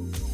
Bye.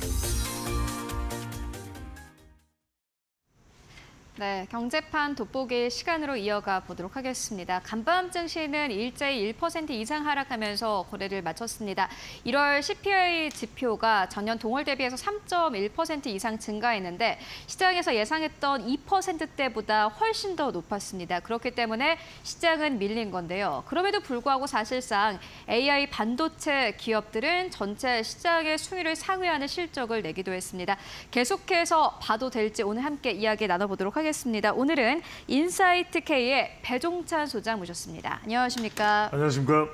네, 경제판 돋보기 시간으로 이어가 보도록 하겠습니다. 간밤 증시는 일제히 1% 이상 하락하면서 거래를 마쳤습니다. 1월 CPI 지표가 전년 동월 대비해서 3.1% 이상 증가했는데 시장에서 예상했던 2%대보다 훨씬 더 높았습니다. 그렇기 때문에 시장은 밀린 건데요. 그럼에도 불구하고 사실상 AI 반도체 기업들은 전체 시장의 순위를 상회하는 실적을 내기도 했습니다. 계속해서 봐도 될지 오늘 함께 이야기 나눠보도록 하겠습니다. 하겠습니다. 오늘은 인사이트 K의 배종찬 소장 모셨습니다. 안녕하십니까? 안녕하십니까?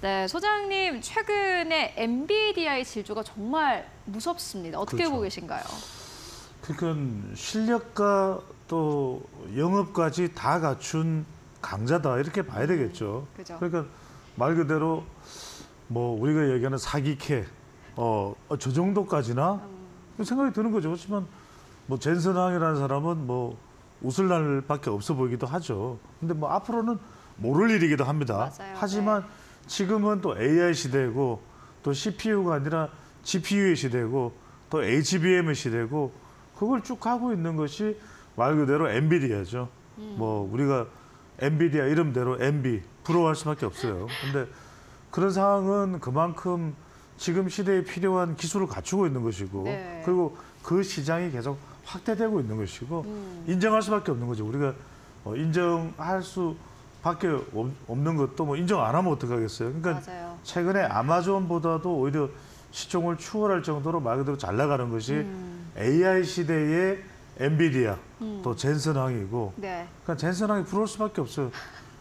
네, 소장님 최근에 엔비디아의 질주가 정말 무섭습니다. 어떻게 그렇죠. 보고 계신가요? 그러니까 실력과 또 영업까지 다 갖춘 강자다 이렇게 봐야 되겠죠. 그죠. 그러니까 말 그대로 뭐 우리가 얘기하는 사기캐 어, 저 정도까지나 음. 생각이 드는 거죠. 그렇지만 뭐 젠슨 항이라는 사람은 뭐 웃을 날밖에 없어 보이기도 하죠. 근데 뭐 앞으로는 모를 일이기도 합니다. 맞아요. 하지만 네. 지금은 또 AI 시대고 또 CPU가 아니라 GPU의 시대고 또 HBM의 시대고 그걸 쭉 하고 있는 것이 말 그대로 엔비디아죠. 음. 뭐 우리가 엔비디아 이름대로 엔비 부러워할 수밖에 없어요. 근데 그런 상황은 그만큼 지금 시대에 필요한 기술을 갖추고 있는 것이고 네. 그리고 그 시장이 계속 확대되고 있는 것이고 음. 인정할 수밖에 없는 거죠. 우리가 어, 인정할 수밖에 없는 것도 뭐 인정 안 하면 어떡하겠어요. 그러니까 맞아요. 최근에 아마존보다도 오히려 시총을 추월할 정도로 말 그대로 잘 나가는 것이 음. AI 시대의 엔비디아 음. 또 젠슨항이고 네. 그러니까 젠슨항이 부러울 수밖에 없어요.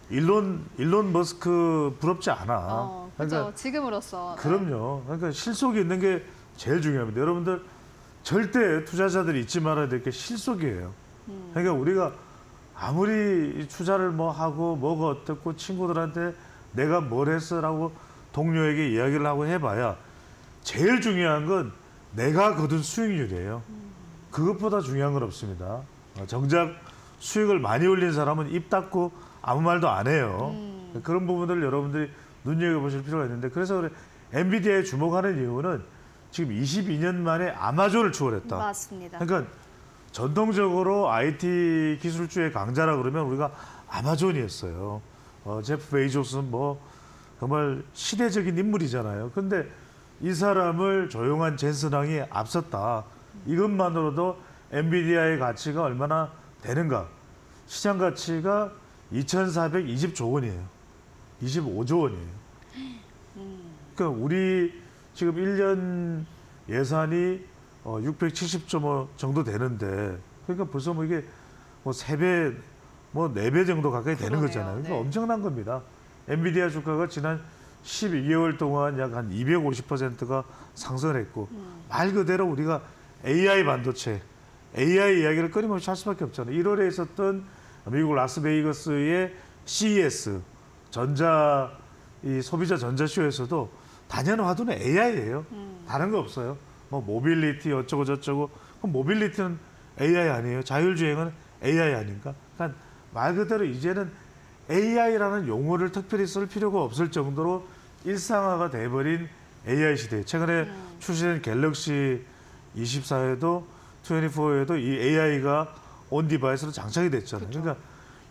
일론 일론 머스크 부럽지 않아. 어, 그러니까 그렇죠. 지금으로서. 그럼요. 그러니까 실속이 있는 게 제일 중요합니다. 여러분들 절대 투자자들이 잊지 말아야 될 게 실속이에요. 음. 그러니까 우리가 아무리 투자를 뭐 하고 뭐가 어떻고 친구들한테 내가 뭘 했어라고 동료에게 이야기를 하고 해봐야 제일 중요한 건 내가 거둔 수익률이에요. 음. 그것보다 중요한 건 없습니다. 어, 정작 수익을 많이 올린 사람은 입 닫고 아무 말도 안 해요. 음. 그런 부분들을 여러분들이 눈여겨보실 필요가 있는데 그래서 그래 엔비디아에 주목하는 이유는 지금 22년 만에 아마존을 추월했다. 맞습니다. 그러니까 전통적으로 IT 기술주의 강자라 그러면 우리가 아마존이었어요. 어, 제프 베이조스는 뭐 정말 시대적인 인물이잖아요. 근데 이 사람을 조용한 젠슨왕이 앞섰다. 이것만으로도 엔비디아의 가치가 얼마나 되는가. 시장 가치가 2,420조 원이에요. 25조 원이에요. 음. 그러니까 우리 지금 1년 예산이 어 670조 정도 되는데 그러니까 벌써 뭐 이게 뭐 3배 뭐 4배 정도 가까이 되는 그러네요. 거잖아요. 그러니까 네. 엄청난 겁니다. 엔비디아 주가가 지난 12개월 동안 약 한 250%가 상승을 했고 음. 말 그대로 우리가 AI 반도체, AI 이야기를 끊임없이 할 수밖에 없잖아요. 1월에 있었던 미국 라스베이거스의 CES 전자 이 소비자 전자쇼에서도 단연 화두는 AI예요. 음. 다른 거 없어요. 뭐 모빌리티 어쩌고 저쩌고 그럼 모빌리티는 AI 아니에요. 자율주행은 AI 아닌가? 그러니까 말 그대로 이제는 AI라는 용어를 특별히 쓸 필요가 없을 정도로 일상화가 돼버린 AI 시대. 최근에 음. 출시된 갤럭시 24에도 24에도 이 AI가 on-device로 장착이 됐잖아요. 그쵸. 그러니까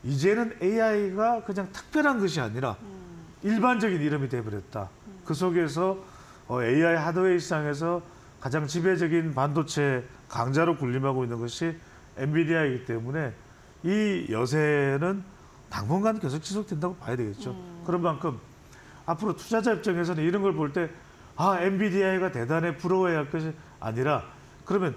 이제는 AI가 그냥 특별한 것이 아니라 음. 일반적인 이름이 돼버렸다. 그 속에서 어, AI 하드웨어 시장에서 가장 지배적인 반도체 강자로 군림하고 있는 것이 엔비디아이기 때문에 이 여세는 당분간 계속 지속된다고 봐야 되겠죠. 음. 그런 만큼 앞으로 투자자 입장에서는 이런 걸 볼 때 아, 엔비디아가 대단해 부러워야 할 것이 아니라 그러면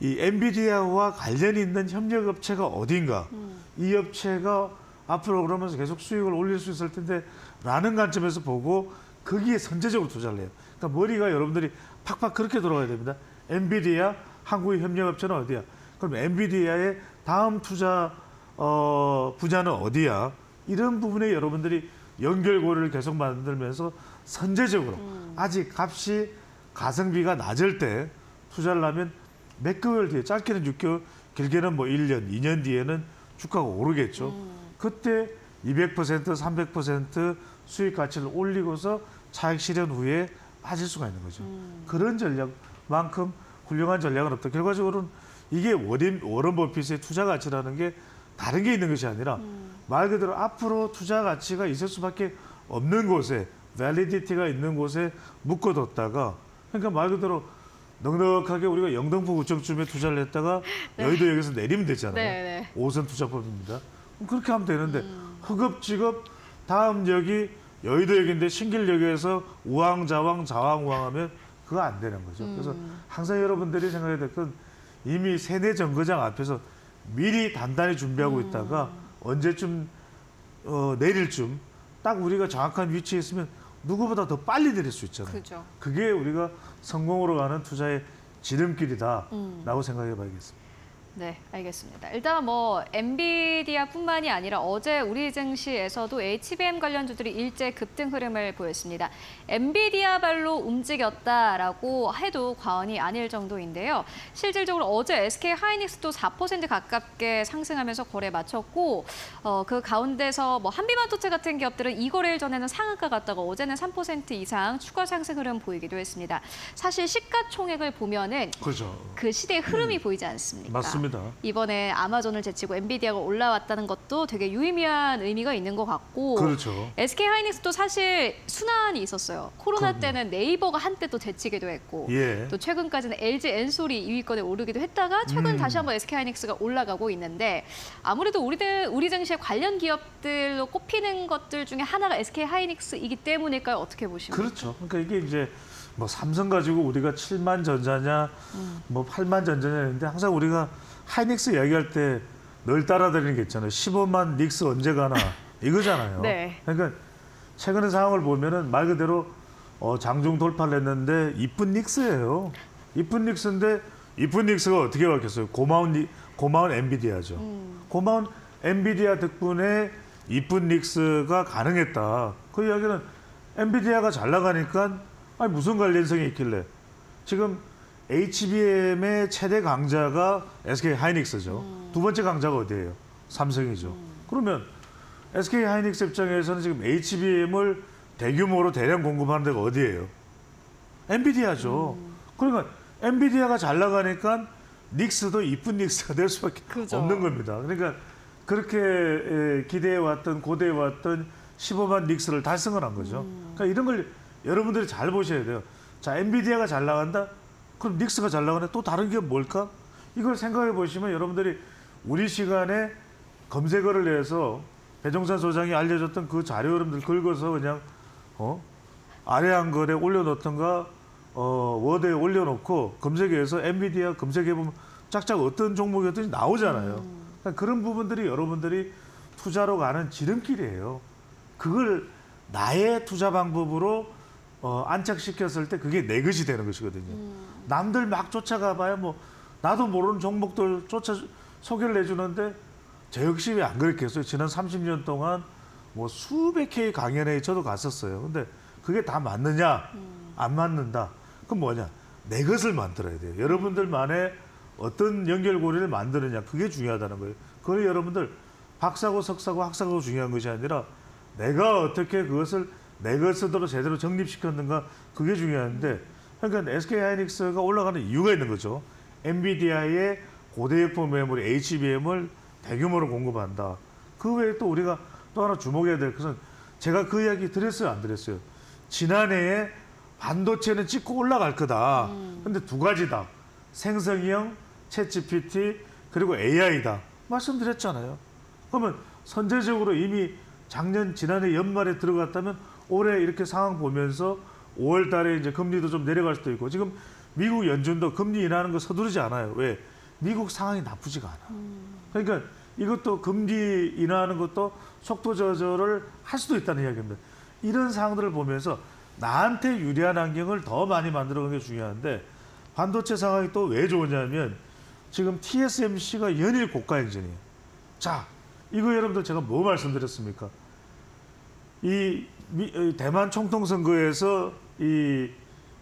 이 엔비디아와 관련이 있는 협력 업체가 어딘가 음. 이 업체가 앞으로 그러면서 계속 수익을 올릴 수 있을 텐데 라는 관점에서 보고 거기에 선제적으로 투자를 해요. 그러니까 머리가 여러분들이 팍팍 그렇게 돌아가야 됩니다. 엔비디아 한국의 협력업체는 어디야? 그럼 엔비디아의 다음 투자 어, 분야는 어디야? 이런 부분에 여러분들이 연결고리를 계속 만들면서 선제적으로 음. 아직 값이 가성비가 낮을 때 투자를 하면 몇 개월 뒤에 짧게는 6개월 길게는 뭐 1년, 2년 뒤에는 주가가 오르겠죠. 음. 그때 200%, 300% 수익 가치를 올리고서 차익 실현 후에 빠질 수가 있는 거죠. 음. 그런 전략 만큼 훌륭한 전략은 없다. 결과적으로는 이게 워린, 워런 버핏의 투자 가치라는 게 다른 게 있는 것이 아니라 말 그대로 앞으로 투자 가치가 있을 수밖에 없는 곳에 밸리디티가 있는 곳에 묶어뒀다가 그러니까 말 그대로 넉넉하게 우리가 영등포 구청쯤에 투자를 했다가 여의도역에서 내리면 되잖아요. 네, 네. 오선 투자법입니다. 그럼 그렇게 하면 되는데 허겁지겁 다음 역이 여의도역인데 신길역에서 우왕좌왕 좌왕우왕하면 그거 안 되는 거죠. 그래서 항상 여러분들이 생각해야 될 건 이미 세대 정거장 앞에서 미리 단단히 준비하고 있다가 언제쯤 어, 내릴 쯤 딱 우리가 정확한 위치에 있으면 누구보다 더 빨리 내릴 수 있잖아요. 그죠. 그게 우리가 성공으로 가는 투자의 지름길이다라고 생각해 봐야겠습니다. 네, 알겠습니다. 일단 뭐 엔비디아뿐만이 아니라 어제 우리 증시에서도 HBM 관련주들이 일제 급등 흐름을 보였습니다. 엔비디아발로 움직였다라고 해도 과언이 아닐 정도인데요. 실질적으로 어제 SK 하이닉스도 4% 가깝게 상승하면서 거래 마쳤고 어, 그 가운데서 뭐 한비반도체 같은 기업들은 이 거래일 전에는 상한가 갔다가 어제는 3% 이상 추가 상승 흐름 보이기도 했습니다. 사실 시가총액을 보면은 그렇죠. 그 시대의 흐름이 보이지 않습니까? 맞습니다. 이번에 아마존을 제치고 엔비디아가 올라왔다는 것도 되게 유의미한 의미가 있는 것 같고 그렇죠. SK 하이닉스도 사실 순환이 있었어요. 코로나 그럼요. 때는 네이버가 한때 또 제치기도 했고 예. 또 최근까지는 LG 엔솔이 2위권에 오르기도 했다가 최근 음. 다시 한번 SK 하이닉스가 올라가고 있는데 아무래도 우리들 우리 증시의 관련 기업들로 꼽히는 것들 중에 하나가 SK 하이닉스이기 때문일까요? 어떻게 보십니까? 그렇죠. 그러니까 이게 이제 뭐 삼성 가지고 우리가 7만 전자냐, 음. 뭐 8만 전자냐 했는데 항상 우리가 하이닉스 이야기할 때늘 따라다니는 게 있잖아요. 15만 닉스 언제 가나 이거잖아요. 네. 그러니까 최근의 상황을 보면은 말 그대로 어, 장중 돌파를 했는데 이쁜 닉스예요. 이쁜 닉스인데 이쁜 닉스가 어떻게 바뀌었어요? 고마운 니- 고마운 엔비디아죠. 음. 고마운 엔비디아 덕분에 이쁜 닉스가 가능했다. 그 이야기는 엔비디아가 잘 나가니까 아니 무슨 관련성이 있길래 지금 HBM의 최대 강자가 SK 하이닉스죠. 두 번째 강자가 어디예요? 삼성이죠. 그러면 SK 하이닉스 입장에서는 지금 HBM을 대규모로 대량 공급하는 데가 어디예요? 엔비디아죠. 그러니까 엔비디아가 잘 나가니까 닉스도 이쁜 닉스가 될 수밖에 그죠. 없는 겁니다. 그러니까 그렇게 에, 기대해 왔던 고대해 왔던 15만 닉스를 달성을 한 거죠. 그러니까 이런 걸 여러분들이 잘 보셔야 돼요. 자, 엔비디아가 잘 나간다? 그럼 닉스가 잘 나가네? 또 다른 게 뭘까? 이걸 생각해 보시면 여러분들이 우리 시간에 검색어를 해서 배종찬 소장이 알려줬던 그 자료 여러분들 긁어서 그냥 어? 아래 한글에 올려놓던가 어, 워드에 올려놓고 검색해서 엔비디아 검색해보면 짝짝 어떤 종목이었든지 나오잖아요. 그러니까 그런 부분들이 여러분들이 투자로 가는 지름길이에요. 그걸 나의 투자 방법으로 어, 안착시켰을 때 그게 내 것이 되는 것이거든요. 남들 막 쫓아가 봐야 뭐 나도 모르는 종목들 쫓아 소개를 해주는데 저 역시 왜 안 그랬겠어요? 지난 30년 동안 뭐 수백 회의 강연회에 저도 갔었어요. 근데 그게 다 맞느냐? 안 맞는다. 그럼 뭐냐? 내 것을 만들어야 돼요. 여러분들만의 어떤 연결고리를 만드느냐. 그게 중요하다는 거예요. 그걸 여러분들 박사고 석사고 학사고 중요한 것이 아니라 내가 어떻게 그것을 내 것으로 제대로 정립시켰는가 그게 중요한데 그러니까 SK 하이닉스가 올라가는 이유가 있는 거죠. 엔비디아의 고대여포 메모리 HBM을 대규모로 공급한다. 그 외에 또 우리가 또 하나 주목해야 될 것은 제가 그 이야기 드렸어요, 안 드렸어요? 지난해에 반도체는 찍고 올라갈 거다. 근데 두 가지다. 생성형, 챗GPT, 그리고 AI다. 말씀드렸잖아요. 그러면 선제적으로 이미 작년, 지난해 연말에 들어갔다면 올해 이렇게 상황 보면서 5월 달에 이제 금리도 좀 내려갈 수도 있고 지금 미국 연준도 금리 인하하는 거 서두르지 않아요. 왜? 미국 상황이 나쁘지가 않아. 그러니까 이것도 금리 인하하는 것도 속도 조절을 할 수도 있다는 이야기입니다. 이런 상황들을 보면서 나한테 유리한 환경을 더 많이 만들어가는 게 중요한데 반도체 상황이 또 왜 좋으냐면 지금 TSMC가 연일 고가 행진이에요. 자, 이거 여러분들 제가 뭐 말씀드렸습니까? 이 미- 이 대만 총통 선거에서 이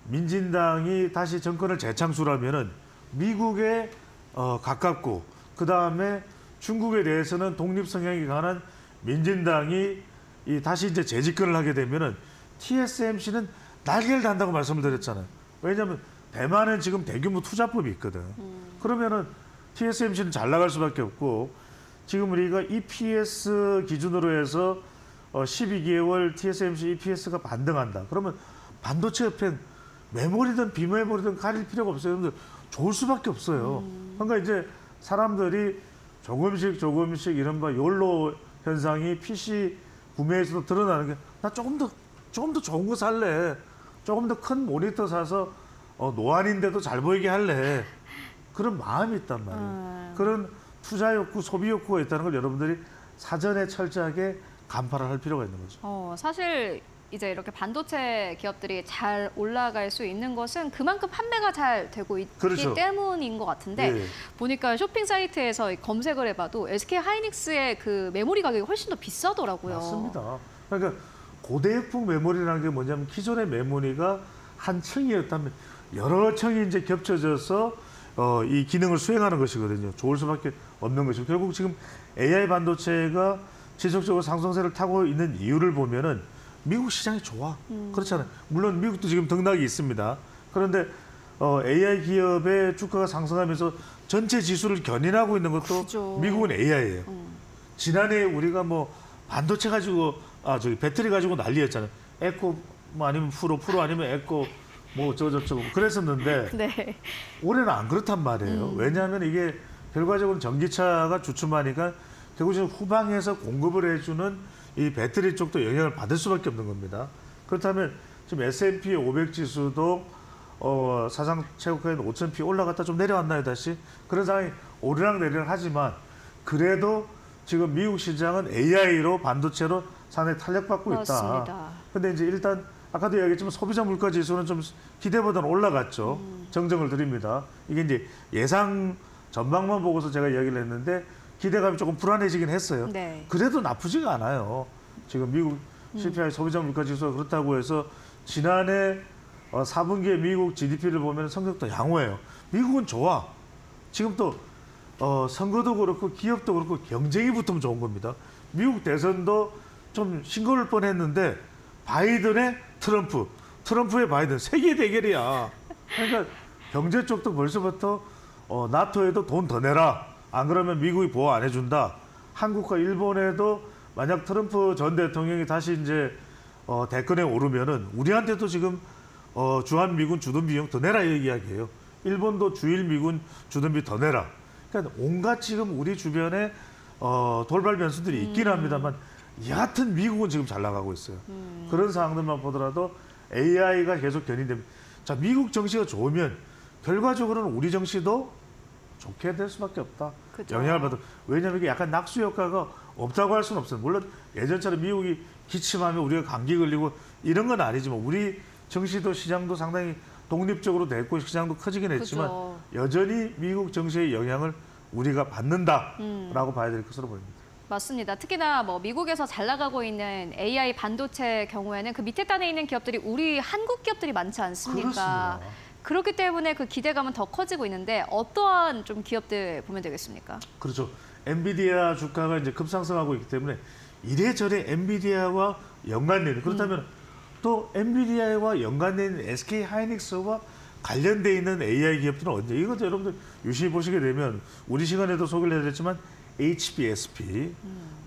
민진당이 다시 정권을 재창출하면은 미국에 어, 가깝고 그 다음에 중국에 대해서는 독립 성향이 강한 민진당이 이 다시 이제 재집권을 하게 되면은 TSMC는 날개를 단다고 말씀을 드렸잖아요. 왜냐하면 대만은 지금 대규모 투자법이 있거든. 그러면은 TSMC는 잘 나갈 수밖에 없고 지금 우리가 EPS 기준으로 해서 어, 12개월 TSMC EPS가 반등한다. 그러면 반도체 협회는 메모리든 비메모리든 가릴 필요가 없어요. 여러분들 좋을 수밖에 없어요. 그러니까 이제 사람들이 조금씩 조금씩 이른바 욜로 현상이 PC 구매에서도 드러나는 게 나 조금 더 조금 더 좋은 거 살래. 조금 더 큰 모니터 사서 어, 노안인데도 잘 보이게 할래. 그런 마음이 있단 말이에요. 음. 그런 투자 욕구, 소비 욕구가 있다는 걸 여러분들이 사전에 철저하게 간파를 할 필요가 있는 거죠. 어, 사실 이제 이렇게 반도체 기업들이 잘 올라갈 수 있는 것은 그만큼 판매가 잘 되고 있기 그렇죠. 때문인 것 같은데 예. 보니까 쇼핑 사이트에서 검색을 해봐도 SK 하이닉스의 그 메모리 가격이 훨씬 더 비싸더라고요. 맞습니다. 그러니까 고대역풍 메모리라는 게 뭐냐면 기존의 메모리가 한 층이었다면 여러 층이 이제 겹쳐져서 어, 이 기능을 수행하는 것이거든요. 좋을 수밖에 없는 것이고 결국 지금 AI 반도체가 지속적으로 상승세를 타고 있는 이유를 보면은 미국 시장이 좋아. 그렇잖아요. 물론 미국도 지금 등락이 있습니다. 그런데 어, AI 기업의 주가가 상승하면서 전체 지수를 견인하고 있는 것도 그죠. 미국은 AI예요. 음. 지난해 우리가 뭐 반도체 가지고 아 저기 배터리 가지고 난리였잖아요. 에코 뭐 아니면 프로 프로 아니면 에코 뭐 저저저고 그랬었는데 네. 올해는 안 그렇단 말이에요. 왜냐하면 이게 결과적으로 전기차가 주춤하니까 결국 지금 후방에서 공급을 해주는 이 배터리 쪽도 영향을 받을 수밖에 없는 겁니다. 그렇다면 지금 S&P 500 지수도 어, 사상 최고가인 5,000p 올라갔다 좀 내려왔나요 다시? 그런 상황이 오르락 내리락 하지만 그래도 지금 미국 시장은 AI로 반도체로 상당히 탄력받고 있다. 맞습니다. 근데 이제 일단 아까도 이야기했지만 소비자 물가 지수는 좀 기대보다는 올라갔죠. 정정을 드립니다. 이게 이제 예상 전망만 보고서 제가 이야기를 했는데 기대감이 조금 불안해지긴 했어요. 네. 그래도 나쁘지가 않아요. 지금 미국 CPI 소비자 물가 지수가 그렇다고 해서 지난해 어, 4분기에 미국 GDP를 보면 성적도 양호해요. 미국은 좋아. 지금 또 어, 선거도 그렇고 기업도 그렇고 경쟁이 붙으면 좋은 겁니다. 미국 대선도 좀 싱거울 뻔했는데 바이든의 트럼프, 트럼프의 바이든 세계 대결이야. 그러니까 경제 쪽도 벌써부터 어, 나토에도 돈 더 내라. 안 그러면 미국이 보호 안 해준다. 한국과 일본에도 만약 트럼프 전 대통령이 다시 이제 어, 대권에 오르면은 우리한테도 지금 어, 주한 미군 주둔 비 용 더 내라 이 이야기예요. 일본도 주일 미군 주둔비 더 내라. 그러니까 온갖 지금 우리 주변에 어, 돌발 변수들이 있긴 합니다만 여하튼 미국은 지금 잘 나가고 있어요. 그런 상황들만 보더라도 AI가 계속 견인됩니다. 자, 미국 정시가 좋으면 결과적으로는 우리 정시도 좋게 될 수밖에 없다. 그죠. 영향을 받아. 왜냐하면 이게 약간 낙수 효과가 없다고 할 수는 없어요. 물론 예전처럼 미국이 기침하면 우리가 감기 걸리고 이런 건 아니지만 우리 정시도 시장도 상당히 독립적으로 됐고 시장도 커지긴 했지만 그죠. 여전히 미국 정시의 영향을 우리가 받는다라고 음. 봐야 될 것으로 보입니다. 맞습니다. 특히나 뭐 미국에서 잘 나가고 있는 AI 반도체 경우에는 그 밑에 단에 있는 기업들이 우리 한국 기업들이 많지 않습니까? 그렇습니다. 그렇기 때문에 그 기대감은 더 커지고 있는데 어떠한 좀 기업들 보면 되겠습니까? 그렇죠. 엔비디아 주가가 이제 급상승하고 있기 때문에 이래저래 엔비디아와 연관되는 그렇다면 또 엔비디아와 연관된 SK 하이닉스와 관련돼 있는 AI 기업들은 언제 이것도 여러분들 유심히 보시게 되면 우리 시간에도 소개를 해드렸지만 HPSP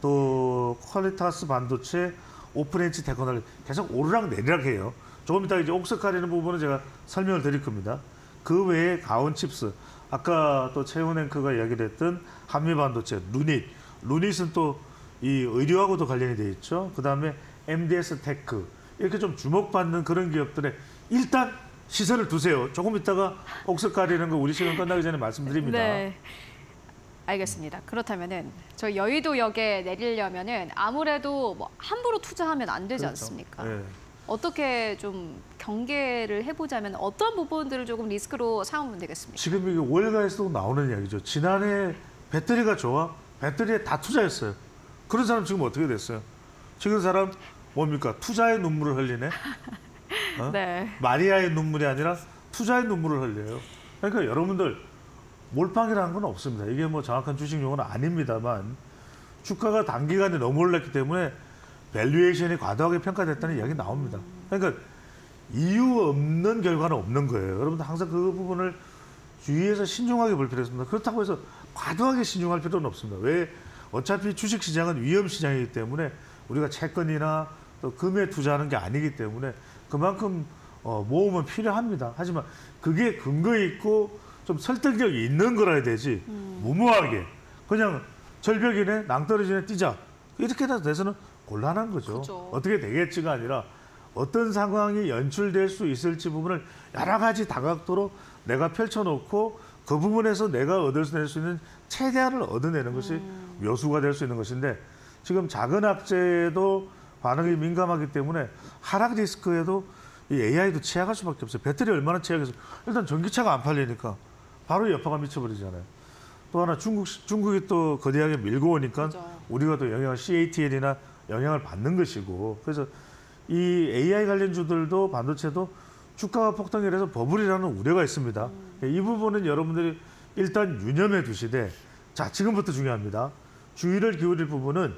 또 퀄리타스 반도체 오픈엣지 테크놀 계속 오르락 내리락 해요. 조금 이따 이제 옥석 가리는 부분은 제가 설명을 드릴 겁니다. 그 외에 가온 칩스, 아까 또 채원 앵커가 이야기를 했던 한미 반도체, 루닛, 루닛은 또 이 의료하고도 관련이 돼 있죠. 그 다음에 MDS 테크 이렇게 좀 주목받는 그런 기업들에 일단 시선을 두세요. 조금 있다가 옥석 가리는 거 우리 시간 끝나기 전에 말씀드립니다. 네. 알겠습니다. 그렇다면은 저 여의도역에 내리려면은 아무래도 뭐 함부로 투자하면 안 되지 그렇죠. 않습니까? 예. 어떻게 좀 경계를 해보자면 어떤 부분들을 조금 리스크로 삼으면 되겠습니까? 지금 이게 월가에서도 나오는 이야기죠. 지난해 배터리가 좋아? 배터리에 다 투자했어요. 그런 사람 지금 어떻게 됐어요? 지금 사람 뭡니까? 투자의 눈물을 흘리네? 어? 네. 마리아의 눈물이 아니라 투자의 눈물을 흘려요. 그러니까 여러분들 몰빵이라는 건 없습니다. 이게 뭐 정확한 주식 용어는 아닙니다만 주가가 단기간에 너무 올랐기 때문에 valuation이 과도하게 평가됐다는 이야기 나옵니다. 그러니까 이유 없는 결과는 없는 거예요. 여러분들 항상 그 부분을 주의해서 신중하게 볼 필요가 있습니다. 그렇다고 해서 과도하게 신중할 필요는 없습니다. 왜? 어차피 주식 시장은 위험 시장이기 때문에 우리가 채권이나 또 금에 투자하는 게 아니기 때문에 그만큼 어, 모험은 필요합니다. 하지만 그게 근거 있고 좀 설득력이 있는 거라야 되지 무모하게 그냥 절벽이네 낭떠러지네 뛰자 이렇게 돼서는 곤란한 거죠. 그죠. 어떻게 되겠지가 아니라 어떤 상황이 연출될 수 있을지 부분을 여러 가지 다각도로 내가 펼쳐놓고 그 부분에서 내가 얻어낼 수 있는 최대한을 얻어내는 것이 묘수가 될 수 있는 것인데 지금 작은 악재도 반응이 민감하기 때문에 하락 리스크에도 이 AI도 취약할 수밖에 없어요. 배터리 얼마나 취약해서 일단 전기차가 안 팔리니까 바로 여파가 미쳐버리잖아요. 또 하나 중국 중국이 또 거대하게 밀고 오니까 그죠. 우리가 또 영향을 CATL이나 영향을 받는 것이고 그래서 이 AI 관련주들도 반도체도 주가가 폭등이라서 버블이라는 우려가 있습니다. 이 부분은 여러분들이 일단 유념해 두시되 자 지금부터 중요합니다. 주의를 기울일 부분은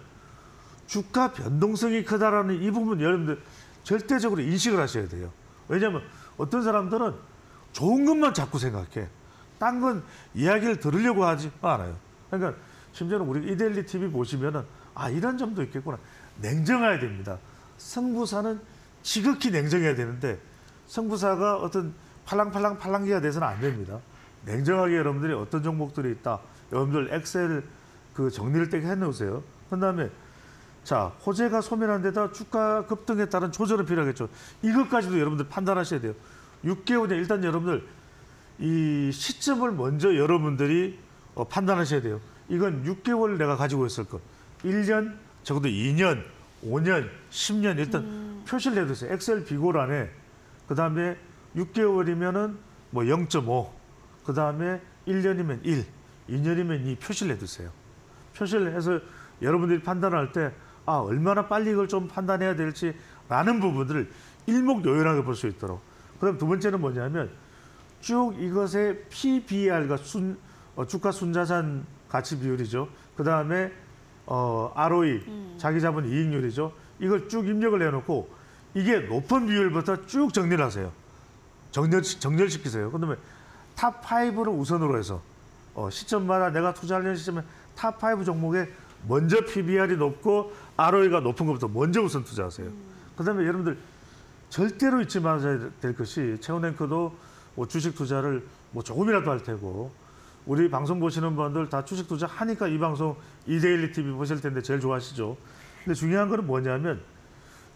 주가 변동성이 크다라는 이 부분 여러분들 절대적으로 인식을 하셔야 돼요. 왜냐하면 어떤 사람들은 좋은 것만 자꾸 생각해. 딴 건 이야기를 들으려고 하지 않아요. 그러니까 심지어는 우리 이데일리 TV 보시면은 아 이런 점도 있겠구나. 냉정해야 됩니다. 승부사는 지극히 냉정해야 되는데 승부사가 어떤 팔랑팔랑 팔랑기가 돼서는 안 됩니다. 냉정하게 여러분들이 어떤 종목들이 있다. 여러분들 엑셀 그 정리를 딱 해놓으세요. 그 다음에 자 호재가 소멸한 데다 주가 급등에 따른 조절은 필요하겠죠. 이것까지도 여러분들 판단하셔야 돼요. 6개월에 일단 여러분들 이 시점을 먼저 여러분들이 어, 판단하셔야 돼요. 이건 6개월 내가 가지고 있을 것. 1년, 적어도 2년, 5년, 10년 일단 표시를 해두세요. 엑셀 비고란에 그 다음에 6개월이면은 뭐 0.5, 그 다음에 1년이면 1, 2년이면 2 표시를 해두세요. 표시를 해서 여러분들이 판단할 때 아, 얼마나 빨리 이걸 좀 판단해야 될지라는 부분들을 일목요연하게 볼 수 있도록. 그다음 두 번째는 뭐냐면 쭉 이것의 PBR과 순, 어, 주가 순자산 가치 비율이죠. 그 다음에 어, ROE, 자기 자본 이익률이죠. 이걸 쭉 입력을 해놓고 이게 높은 비율부터 쭉 정리를 하세요. 정렬, 정렬시키세요. 그다음에 top 5를 우선으로 해서 어, 시점마다 내가 투자하려는 시점에 top 5 종목에 먼저 PBR이 높고 ROE가 높은 것부터 먼저 우선 투자하세요. 그다음에 여러분들 절대로 잊지 말아야 될 것이 채원 앵커도 뭐 주식 투자를 뭐 조금이라도 할 테고 우리 방송 보시는 분들 다 주식 투자 하니까 이 방송 이데일리 TV 보실 텐데 제일 좋아하시죠. 근데 중요한 거는 뭐냐면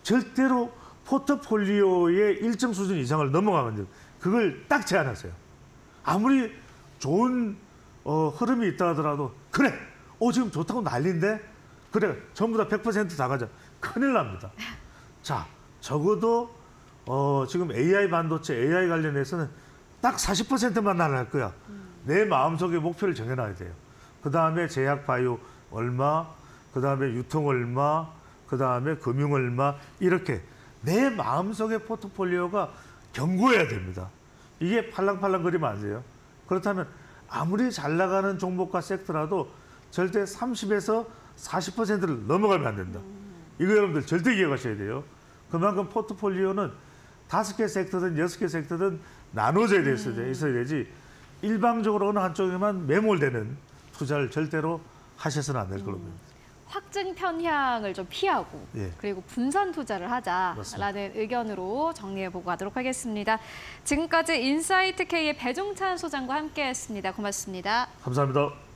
절대로 포트폴리오의 일정 수준 이상을 넘어가면 안 돼요. 그걸 딱 제한하세요. 아무리 좋은 어, 흐름이 있다 하더라도 그래, 어 지금 좋다고 난리인데 그래 전부 다 100%다 가자. 큰일 납니다. 자, 적어도 어, 지금 AI 반도체, AI 관련해서는 딱 40%만 나갈 거야. 내 마음속에 목표를 정해놔야 돼요. 그 다음에 제약 바이오 얼마, 그 다음에 유통 얼마, 그 다음에 금융 얼마 이렇게 내 마음속의 포트폴리오가 견고해야 됩니다. 이게 팔랑팔랑거리면 안 돼요. 그렇다면 아무리 잘 나가는 종목과 섹터라도 절대 30에서 40%를 넘어가면 안 된다. 이거 여러분들 절대 기억하셔야 돼요. 그만큼 포트폴리오는 다섯 개 섹터든 여섯 개 섹터든 나눠져야 돼 있어야 돼- 있어야 되지 일방적으로 어느 한쪽에만 매몰되는 투자를 절대로 하셔서는 안 될 걸로 봅니다. 확증 편향을 좀 피하고 예. 그리고 분산 투자를 하자라는 맞습니다. 의견으로 정리해 보고 가도록 하겠습니다. 지금까지 인사이트 K의 배종찬 소장과 함께했습니다. 고맙습니다. 감사합니다.